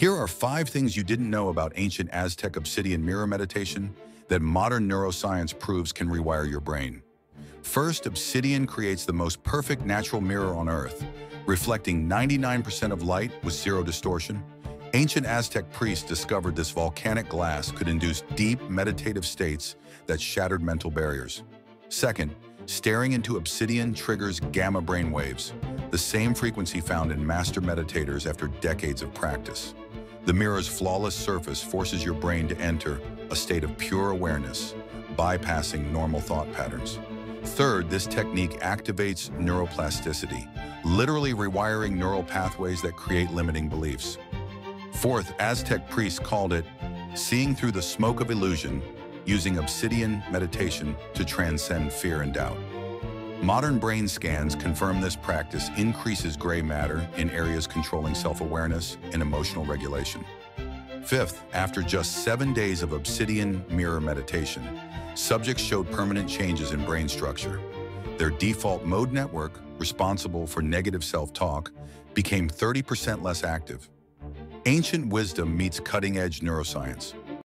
Here are five things you didn't know about ancient Aztec obsidian mirror meditation that modern neuroscience proves can rewire your brain. First, obsidian creates the most perfect natural mirror on Earth, reflecting 99% of light with zero distortion. Ancient Aztec priests discovered this volcanic glass could induce deep meditative states that shattered mental barriers. Second, staring into obsidian triggers gamma brain waves, the same frequency found in master meditators after decades of practice. The mirror's flawless surface forces your brain to enter a state of pure awareness, bypassing normal thought patterns. Third, this technique activates neuroplasticity, literally rewiring neural pathways that create limiting beliefs. Fourth, Aztec priests called it seeing through the smoke of illusion, using obsidian meditation to transcend fear and doubt. Modern brain scans confirm this practice increases gray matter in areas controlling self-awareness and emotional regulation. Fifth, after just seven days of obsidian mirror meditation, subjects showed permanent changes in brain structure. Their default mode network, responsible for negative self-talk, became 30% less active. Ancient wisdom meets cutting-edge neuroscience.